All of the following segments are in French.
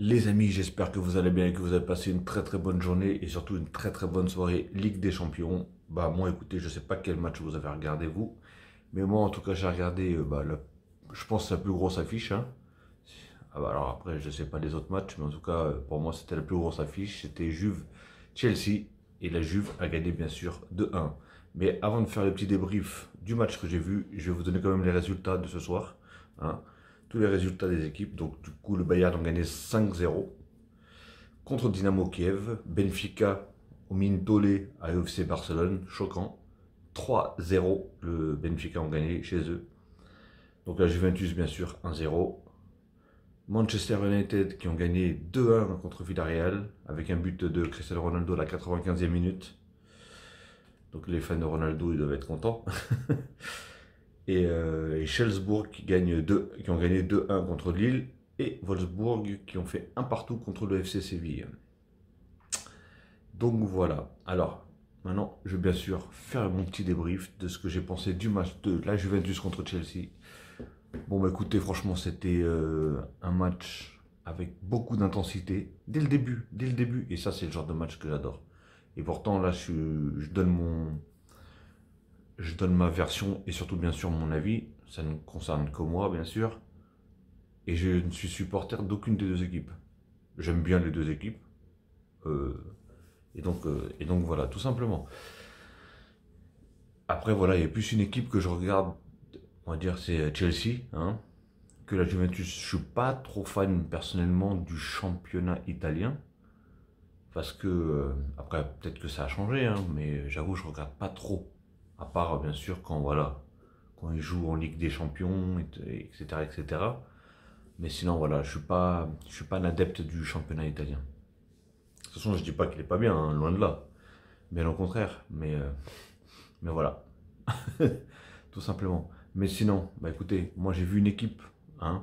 Les amis, j'espère que vous allez bien et que vous avez passé une très très bonne journée et surtout une très très bonne soirée Ligue des Champions. Bah moi écoutez, je sais pas quel match vous avez regardé vous, mais moi en tout cas j'ai regardé, euh, bah, je pense la plus grosse affiche. Hein. Ah bah, alors après je sais pas les autres matchs, mais en tout cas euh, pour moi c'était la plus grosse affiche, c'était Juve Chelsea et la Juve a gagné bien sûr 2-1. Mais avant de faire le petit débrief du match que j'ai vu, je vais vous donner quand même les résultats de ce soir. Hein tous les résultats des équipes. Donc du coup, le Bayern a gagné 5-0 contre Dynamo Kiev. Benfica au Mintole à UFC Barcelone, choquant. 3-0, le Benfica ont gagné chez eux. Donc la Juventus, bien sûr, 1-0. Manchester United qui ont gagné 2-1 contre Villarreal avec un but de Cristiano Ronaldo à la 95e minute. Donc les fans de Ronaldo, ils doivent être contents. et, euh, qui, ont gagné 2-1 contre Lille, et Wolfsburg qui ont fait un partout contre le FC Séville. Donc voilà. Alors, maintenant, je vais bien sûr faire mon petit débrief de ce que j'ai pensé du match de la Juventus contre Chelsea. Bon, bah écoutez, franchement, c'était euh, un match avec beaucoup d'intensité dès le début, dès le début. Et ça, c'est le genre de match que j'adore. Et pourtant, là, je donne mon, je donne ma version et surtout bien sûr mon avis. Ça ne concerne que moi bien sûr. Et je ne suis supporter d'aucune des deux équipes. J'aime bien les deux équipes. Euh, et, donc, euh, et donc voilà, tout simplement. Après voilà, il y a plus une équipe que je regarde, on va dire c'est Chelsea, hein, que la Juventus. Je suis pas trop fan personnellement du championnat italien. Parce que, euh, après peut-être que ça a changé, hein, mais j'avoue je regarde pas trop à part bien sûr quand voilà, quand il joue en Ligue des Champions, etc., etc. Mais sinon voilà, je suis pas, je suis pas un adepte du championnat italien. De toute façon, je dis pas qu'il est pas bien, hein, loin de là. Bien au contraire, mais euh, mais voilà, tout simplement. Mais sinon, bah écoutez, moi j'ai vu une équipe, hein,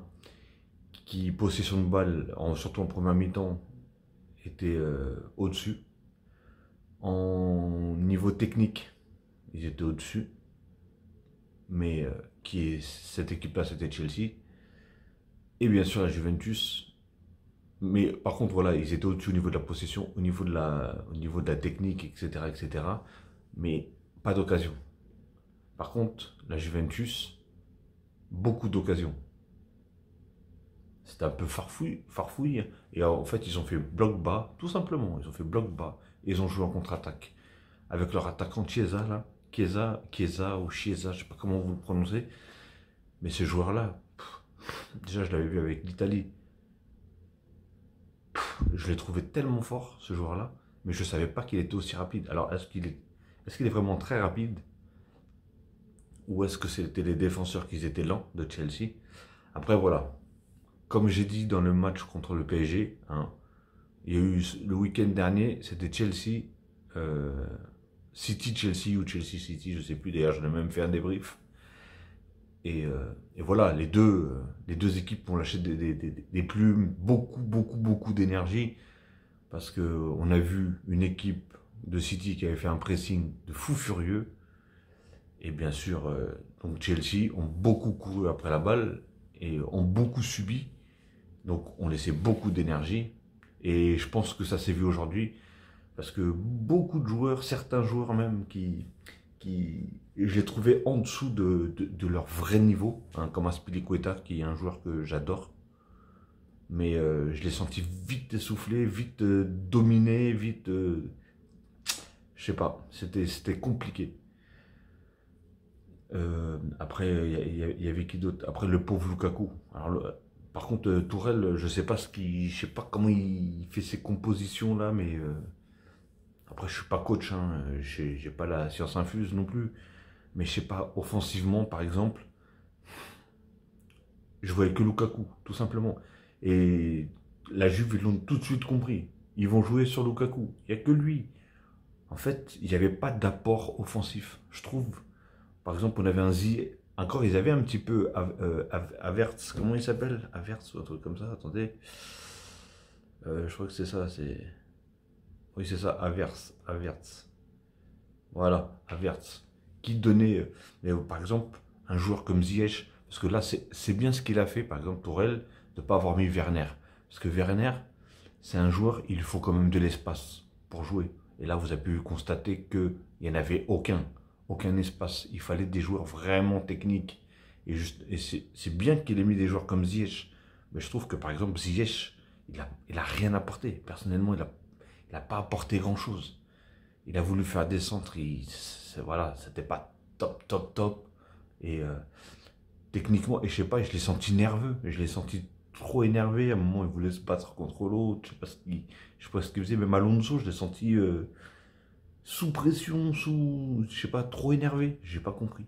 qui possession de balle, en, surtout en première mi-temps, était euh, au-dessus. En niveau technique, ils étaient au-dessus. Mais euh, qui cette équipe-là, c'était Chelsea. Et bien sûr, la Juventus. Mais par contre, voilà, ils étaient au-dessus au niveau de la possession, au niveau de la, au niveau de la technique, etc. etc. mais pas d'occasion. Par contre, la Juventus, beaucoup d'occasions. C'était un peu farfouille, farfouille. Et en fait, ils ont fait bloc bas, tout simplement. Ils ont fait bloc bas. Et ils ont joué en contre-attaque. Avec leur attaquant Chiesa, là. Chiesa, Chiesa ou Chiesa, je sais pas comment vous le prononcez. Mais ce joueur-là, déjà je l'avais vu avec l'Italie. Je l'ai trouvé tellement fort, ce joueur-là, mais je ne savais pas qu'il était aussi rapide. Alors, est-ce qu'il est, est, qu'il est vraiment très rapide? Ou est-ce que c'était les défenseurs qui étaient lents de Chelsea? Après, voilà. Comme j'ai dit dans le match contre le PSG, hein, il y a eu le week-end dernier, c'était Chelsea. Euh, City Chelsea ou Chelsea City, je sais plus. D'ailleurs, j'en ai même fait un débrief. Et, euh, voilà, les deux, euh, les deux équipes des, des, des, plumes, beaucoup, beaucoup, beaucoup d'énergie, parce que on a vu une équipe de City qui avait fait un pressing de fou furieux, et bien sûr, euh, donc Chelsea ont beaucoup couru après la balle et ont beaucoup subi, donc on laissait beaucoup d'énergie, et je pense que ça s'est vu aujourd'hui parce que beaucoup de joueurs, certains joueurs même, qui, qui j'ai trouvé en dessous de, de, leur vrai niveau, hein, comme Aspilicueta, qui est un joueur que j'adore. Mais euh, je l'ai senti vite essoufflé, vite euh, dominé, vite... Euh, je sais pas, c'était compliqué. après, il y, avait qui d'autre? Après, le pauvre Lukaku. Alors, par contre, Tourelle, je sais pas ce qui, je sais pas comment il fait ses compositions là, mais après, je suis pas coach, hein, j'ai pas la science infuse non plus. Mais je sais pas, offensivement, par exemple, je voyais que Lukaku, tout simplement. Et la Juve, ils l'ont tout de suite compris. Ils vont jouer sur Lukaku. Il n'y a que lui. En fait, il n'y avait pas d'apport offensif, je trouve. Par exemple, on avait un Z. Encore, ils avaient un petit peu euh, Averts. Comment il s'appelle? Averts ou un truc comme ça? Attendez. Euh, je crois que c'est ça. C'est. Oui, c'est ça, Averts. Averts. Voilà, Averts. Qui donnait, euh, mais, par exemple, un joueur comme Ziyech, parce que là, c'est bien ce qu'il a fait, par exemple, pour elle, de ne pas avoir mis Werner. Parce que Werner, c'est un joueur, il faut quand même de l'espace pour jouer. Et là, vous avez pu constater qu'il n'y en avait aucun, aucun espace. Il fallait des joueurs vraiment techniques. Et, et c'est bien qu'il ait mis des joueurs comme Ziyech. Mais je trouve que par exemple, Ziyech, il n'a il a rien apporté. Personnellement, il n'a il a pas apporté grand-chose. Il a voulu faire des centres, il, voilà, c'était pas top, top, top. Et euh, techniquement, et je sais pas, je l'ai senti nerveux, je l'ai senti trop énervé. À un moment, il voulait se battre contre l'autre, je sais sais pas ce qu'il faisait. Même Alonso, je l'ai senti euh, sous pression, sous, je sais pas, trop énervé. J'ai pas compris.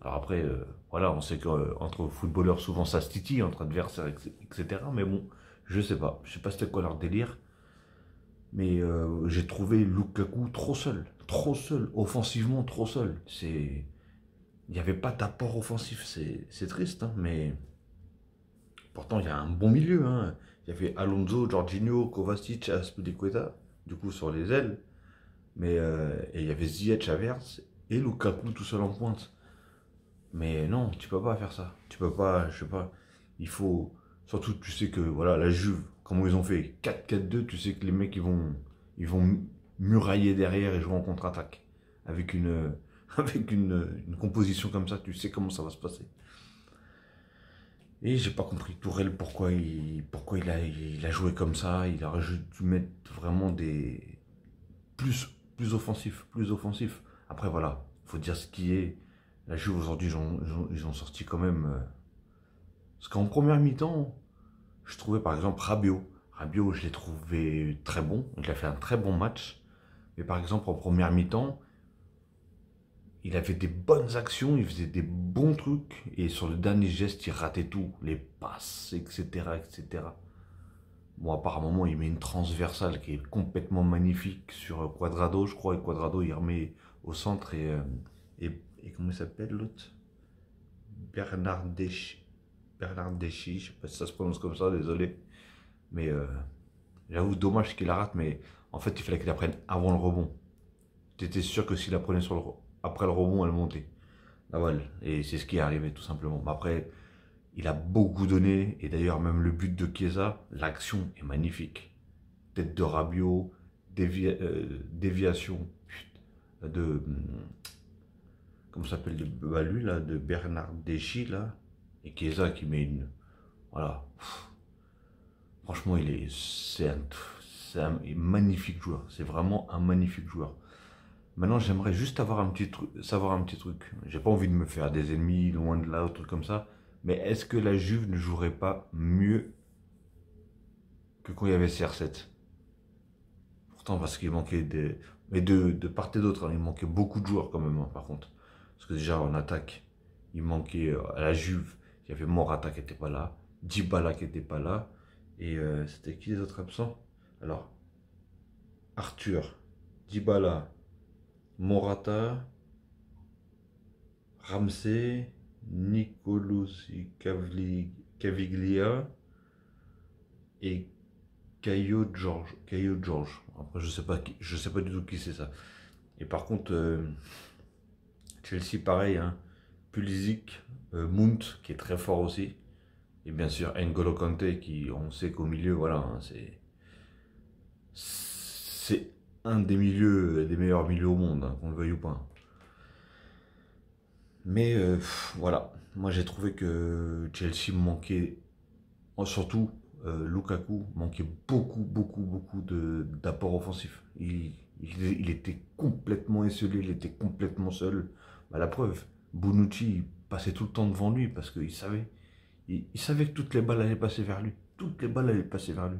Alors après, euh, voilà, on sait qu'entre footballeurs, souvent ça se titille, entre adversaires, etc. Mais bon, je sais pas. Je sais pas c'était quoi leur délire. Mais euh, j'ai trouvé Lukaku trop seul. Trop seul. Offensivement, trop seul. C'est. Il n'y avait pas d'apport offensif. C'est triste, hein, mais. Pourtant, il y a un bon milieu. Hein. Il y avait Alonso, Jorginho, Kovacic, Aspilicueta, du coup, sur les ailes. Mais euh, et il y avait Ziyech à et Lukaku tout seul en pointe. Mais non, tu peux pas faire ça. Tu peux pas, je sais pas. Il faut. Surtout, tu sais que voilà, la Juve, comment ils ont fait? 4-4-2, tu sais que les mecs, ils vont, ils vont murailler derrière et jouer en contre-attaque. Avec une, avec une, composition comme ça, tu sais comment ça va se passer. Et j'ai pas compris Tourelle pourquoi il, pourquoi il a, il a joué comme ça. Il aurait dû mettre vraiment des plus, plus offensif, plus offensif. Après voilà, faut dire ce qui est. La Juve aujourd'hui, ils ont, sorti quand même. Euh, parce qu'en première mi-temps, je trouvais par exemple Rabiot. Rabiot, je l'ai trouvé très bon. Il a fait un très bon match. Mais par exemple, en première mi-temps, il avait des bonnes actions, il faisait des bons trucs. Et sur le dernier geste, il ratait tout. Les passes, etc. etc. Bon, à part un moment, il met une transversale qui est complètement magnifique sur Quadrado, je crois. Et Quadrado, il remet au centre. Et, euh, et, comment il s'appelle l'autre? Bernard Desch. Bernard Deschy, je sais pas si ça se prononce comme ça, désolé. Mais euh, j'avoue, dommage qu'il la rate, mais en fait, il fallait qu'il la prenne avant le rebond. J'étais sûr que s'il la prenait sur le, après le rebond, elle montait. La voilà. Et c'est ce qui est arrivé, tout simplement. Mais après, il a beaucoup donné, et d'ailleurs, même le but de Chiesa, l'action est magnifique. Tête de Rabiot, euh, déviation de. Hum, comment s'appelle de bah, lui, là, de Bernard Deschy, là et Chiesa qui met une. Voilà. Franchement, il est. C'est un, magnifique joueur. C'est vraiment un magnifique joueur. Maintenant, j'aimerais juste avoir un petit truc, savoir un petit truc. J'ai pas envie de me faire des ennemis loin de là, ou comme ça. Mais est-ce que la Juve ne jouerait pas mieux que quand il y avait CR7 Pourtant, parce qu'il manquait des. Mais de, de part et d'autre, hein, il manquait beaucoup de joueurs quand même, hein, par contre. Parce que déjà, en attaque, il manquait euh, à la Juve, il y avait Morata qui n'était pas là, Dybala qui n'était pas là. Et euh, c'était qui les autres absents? Alors, Arthur, Dybala, Morata, Ramsey, Nicolas Caviglia et Caillot George. Caillot George. Après, je sais pas sais pas du tout qui c'est ça. Et par contre, euh, Chelsea, pareil, hein, Pulisic, euh, Mount qui est très fort aussi. Et bien sûr N'Golo Kante qui, on sait qu'au milieu, voilà, hein, c'est un des milieux, des meilleurs milieux au monde, hein, qu'on le veuille ou pas. Mais euh, voilà, moi j'ai trouvé que Chelsea manquait, surtout euh, Lukaku manquait beaucoup, beaucoup, beaucoup d'apport offensif. Il, il, était complètement esselé, il était complètement seul. Bah, la preuve, Bonucci passait tout le temps devant lui parce qu'il savait. Il, savait que toutes les balles allaient passer vers lui. Toutes les balles allaient passer vers lui.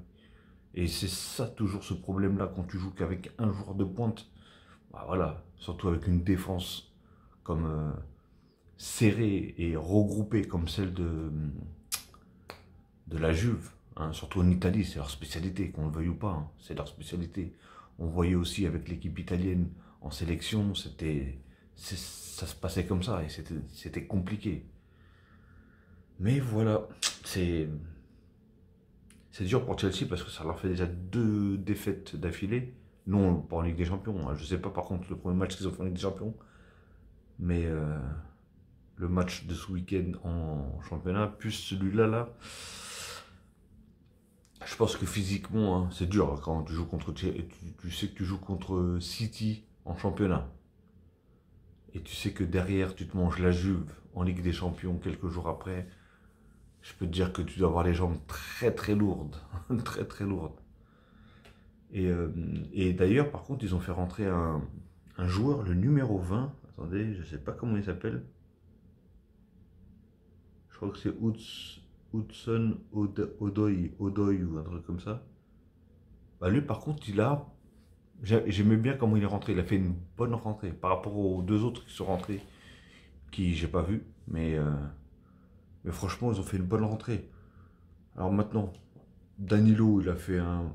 Et c'est ça toujours ce problème-là quand tu joues qu'avec un joueur de pointe. Bah voilà, surtout avec une défense comme euh, serrée et regroupée comme celle de, de la Juve. Hein. surtout en Italie, c'est leur spécialité, qu'on le veuille ou pas, hein. c'est leur spécialité. On voyait aussi avec l'équipe italienne en sélection, c'était ça se passait comme ça et c'était compliqué. Mais voilà, c'est c'est dur pour Chelsea parce que ça leur fait déjà deux défaites d'affilée. Non, pas en Ligue des Champions. Hein. Je sais pas par contre le premier match qu'ils ont fait en Ligue des Champions. Mais euh, le match de ce week-end en championnat, plus celui-là, là, je pense que physiquement, hein, c'est dur quand tu joues contre. Tu, tu, sais que tu joues contre City en championnat. Et tu sais que derrière, tu te manges la Juve en Ligue des Champions quelques jours après. Je peux te dire que tu dois avoir les jambes très très lourdes. très très lourdes. Et, euh, et d'ailleurs, par contre, ils ont fait rentrer un, un joueur, le numéro 20. Attendez, je ne sais pas comment il s'appelle. Je crois que c'est Hudson Odoy, Odoy ou un truc comme ça. Bah lui, par contre, il a. J'aimais bien comment il est rentré. Il a fait une bonne rentrée par rapport aux deux autres qui sont rentrés, qui j'ai pas vu. Mais, euh, mais franchement, ils ont fait une bonne rentrée. Alors maintenant, Danilo, il a fait un,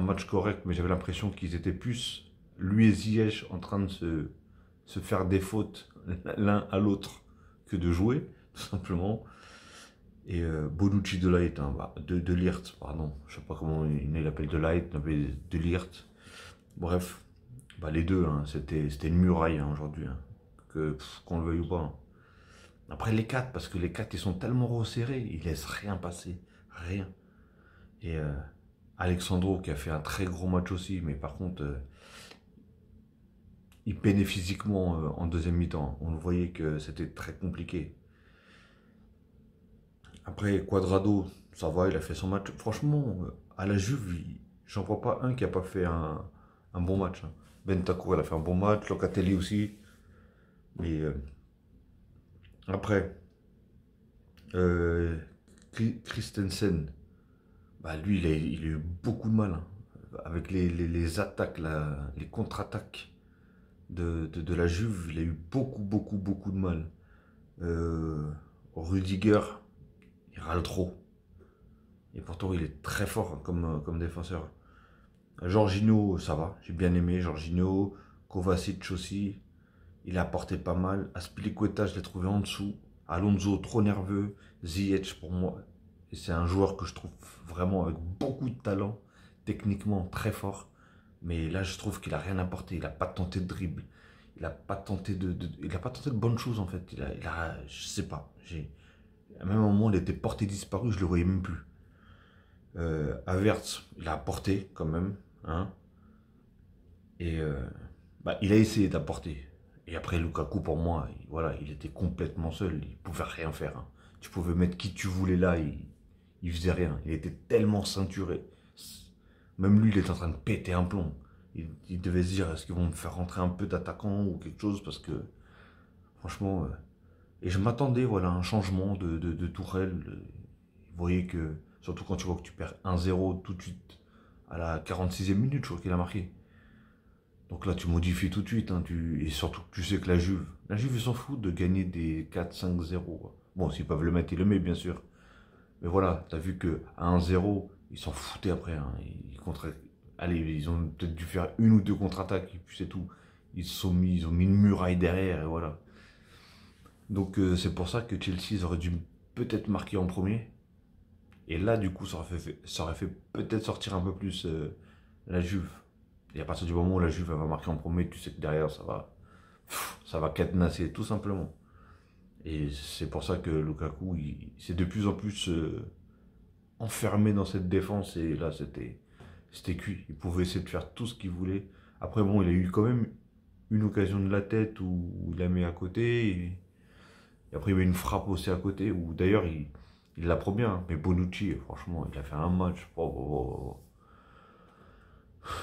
match correct, mais j'avais l'impression qu'ils étaient plus, lui et Ziyech, en train de se, se faire des fautes l'un à l'autre que de jouer, tout simplement. Et euh, Bonucci de Light, hein, bah, de, de pardon, je sais pas comment il l'appelle de Light, de Lirt. Bref, bah, les deux, hein, c'était une muraille hein, aujourd'hui, hein, que qu'on le veuille ou pas. Après les quatre, parce que les quatre ils sont tellement resserrés, ils laissent rien passer, rien. Et euh, Alexandro qui a fait un très gros match aussi, mais par contre, euh, il peinait physiquement en deuxième mi-temps. On voyait que c'était très compliqué. Après, Quadrado, ça va, il a fait son match. Franchement, à la Juve, j'en vois pas un qui a pas fait un, bon match. Hein. Bentancur, il a fait un bon match. Locatelli aussi. Mais euh, après, euh, Christensen, bah lui, il a, eu beaucoup de mal. Hein. Avec les, attaques, les contre-attaques de, la Juve, il a eu beaucoup, beaucoup, beaucoup de mal. Euh, Rudiger, il râle trop. Et pourtant, il est très fort euh, comme défenseur. Jorginho, ça va, j'ai bien aimé. Jorginho, Kovacic aussi, il a apporté pas mal. Aspilicueta, je l'ai trouvé en dessous. Alonso, trop nerveux. Ziyech, pour moi, c'est un joueur que je trouve vraiment avec beaucoup de talent, techniquement très fort. Mais là, je trouve qu'il a rien apporté. Il n'a pas tenté de dribble. Il n'a pas tenté de, il a pas tenté de bonnes choses en fait. Il a, je sais pas. À un moment, il était porté disparu, je le voyais même plus. Euh, Avertz, il a apporté quand même. Hein, et euh, bah, il a essayé d'apporter. Et après, Lukaku, pour moi, il, voilà, il était complètement seul. Il pouvait rien faire. Hein. Tu pouvais mettre qui tu voulais là, il, il faisait rien. Il était tellement ceinturé. Même lui, il était en train de péter un plomb. Il, devait se dire, est-ce qu'ils vont me faire rentrer un peu d'attaquant ou quelque chose Parce que, franchement, euh, et je m'attendais voilà, à un changement de, de, Tourelle. Vous voyez que, surtout quand tu vois que tu perds 1-0 tout de suite, à la 46e minute, je crois qu'il a marqué. Donc là, tu modifies tout de suite. Hein, et surtout tu sais que la Juve, la Juve, ils s'en foutent de gagner des 4-5-0. Bon, s'ils peuvent le mettre, ils le mettent, bien sûr. Mais voilà, tu as vu que à 1-0, ils s'en foutaient après. Hein, ils contre... Allez, ils ont peut-être dû faire une ou deux contre-attaques, et puis c'est tout. Ils, sont mis, ils ont mis une muraille derrière, et voilà. Donc euh, c'est pour ça que Chelsea aurait dû peut-être marquer en premier. Et là, du coup, ça aurait fait, ça aurait fait peut-être sortir un peu plus euh, la Juve. Et à partir du moment où la Juve va marquer en premier, tu sais que derrière, ça va, ça va cadenasser, tout simplement. Et c'est pour ça que Lukaku, il, s'est de plus en plus euh, enfermé dans cette défense. Et là, c'était, c'était cuit. Il pouvait essayer de faire tout ce qu'il voulait. Après, bon, il a eu quand même une occasion de la tête où il a mis à côté. Et, après, il y avait une frappe aussi à côté, où d'ailleurs, il, il la bien. Hein. Mais Bonucci, franchement, il a fait un match. Oh, oh, oh,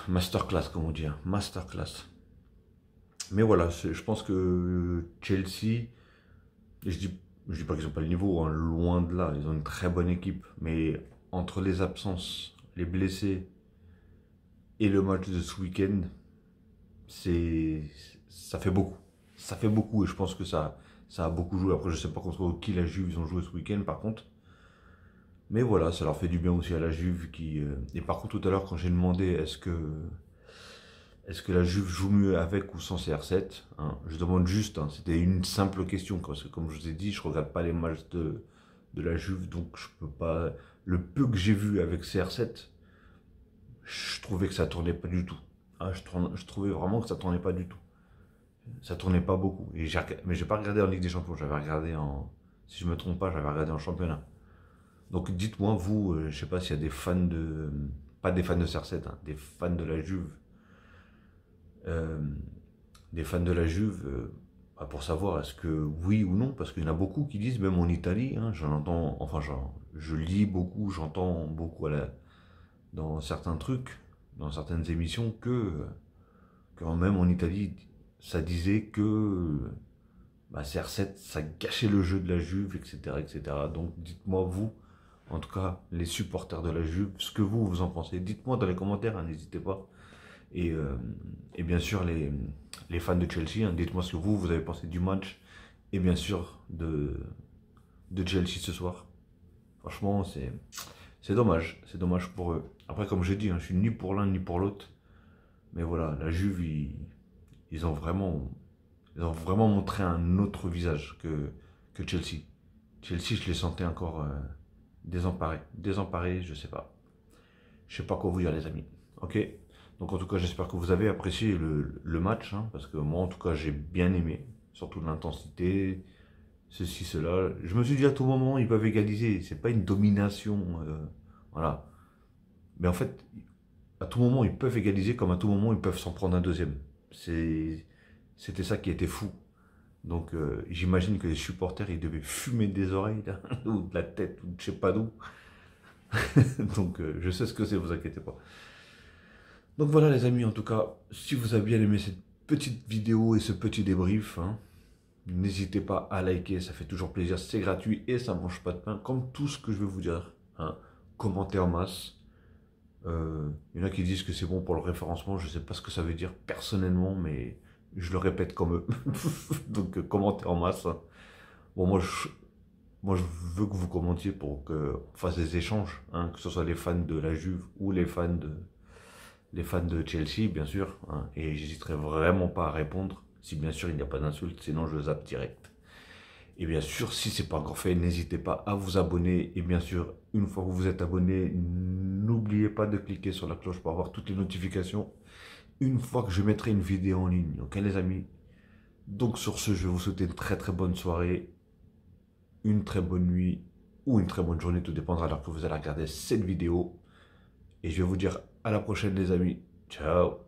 Masterclass, comme on dit. Hein. Masterclass. Mais voilà, je pense que Chelsea, je dis, dis pas qu'ils n'ont pas le niveau, hein, loin de là. Ils ont une très bonne équipe. Mais entre les absences, les blessés et le match de ce week-end, ça fait beaucoup. Ça fait beaucoup et je pense que ça, ça a beaucoup joué. Après, je sais pas contre qui la Juve ils ont joué ce week-end, par contre. Mais voilà, ça leur fait du bien aussi à la Juve. Qui, euh, Et par contre, tout à l'heure, quand j'ai demandé est-ce que, est que la Juve joue mieux avec ou sans CR7, hein, je demande juste, hein, c'était une simple question, parce que comme je vous ai dit, je regarde pas les matchs de, de la Juve, donc je peux pas. Le peu que j'ai vu avec CR7, je trouvais que ça tournait pas du tout. Ah, je, je trouvais vraiment que ça tournait pas du tout ça tournait pas beaucoup. Et mais j'ai pas regardé en Ligue des Champions, j'avais regardé en, si je me trompe pas, j'avais regardé en championnat. Donc dites-moi, vous, je je sais pas s'il y a des fans de... Pas des fans de CR7, hein, des fans de la Juve. des fans de la Juve bah, pour savoir est-ce que oui ou non, parce qu'il y en a beaucoup qui disent, même en Italie, hein, j'en entends, enfin je lis beaucoup, j'entends beaucoup dans certains trucs, dans certaines émissions, que quand même en Italie, ça disait que bah, CR7, ça gâchait le jeu de la Juve, etc. etc. Donc dites-moi vous, en tout cas les supporters de la Juve, ce que vous, vous en pensez. Dites-moi dans les commentaires, hein, n'hésitez pas. Et, euh, et, bien sûr, les, fans de Chelsea, hein, dites-moi ce que vous, vous avez pensé du match. Et bien sûr, de, de Chelsea ce soir. Franchement, c'est dommage. C'est dommage pour eux. Après, comme j'ai dit, hein, je suis ni pour l'un ni pour l'autre. Mais voilà, la Juve, ils, ont vraiment, montré un autre visage que, que Chelsea. Chelsea, je les sentais encore euh, désemparés. Désemparés, je sais pas. Je sais pas quoi vous dire, les amis. Ok? Donc en tout cas, j'espère que vous avez apprécié le, match, hein, parce que moi, en tout cas, j'ai bien aimé, surtout l'intensité, ceci, cela. Je me suis dit à tout moment, ils peuvent égaliser. C'est pas une domination, euh, voilà. Mais en fait, à tout moment, ils peuvent égaliser, comme à tout moment, ils peuvent s'en prendre un deuxième. C'était ça qui était fou. Donc euh, j'imagine que les supporters, ils devaient fumer des oreilles, ou de la tête, ou je sais pas d'où. Donc euh, je sais ce que c'est, vous inquiétez pas. Donc voilà les amis, en tout cas, si vous avez bien aimé cette petite vidéo et ce petit débrief, hein, n'hésitez pas à liker, ça fait toujours plaisir, c'est gratuit et ça mange pas de pain, comme tout ce que je vais vous dire. Hein. Commentez en masse. Euh, il y en a qui disent que c'est bon pour le référencement, je ne sais pas ce que ça veut dire personnellement, mais je le répète comme eux. Donc euh, commentez en masse. Hein. Bon, moi je, veux que vous commentiez pour qu'on fasse des échanges, que ce soit les fans de la Juve ou les fans de, les fans de Chelsea, bien sûr, hein, et j'hésiterai vraiment pas à répondre, si bien sûr il n'y a pas d'insulte, sinon je zappe direct. Et bien sûr, si c'est pas encore fait, n'hésitez pas à vous abonner. Et bien sûr, une fois que vous êtes abonné, n'oubliez pas de cliquer sur la cloche pour avoir toutes les notifications. Une fois que je mettrai une vidéo en ligne, ok les amis? Donc sur ce, je vais vous souhaiter une très très bonne soirée, une très bonne nuit ou une très bonne journée, tout dépendra de l'heure que vous allez regarder cette vidéo. Et je vais vous dire à la prochaine les amis. Ciao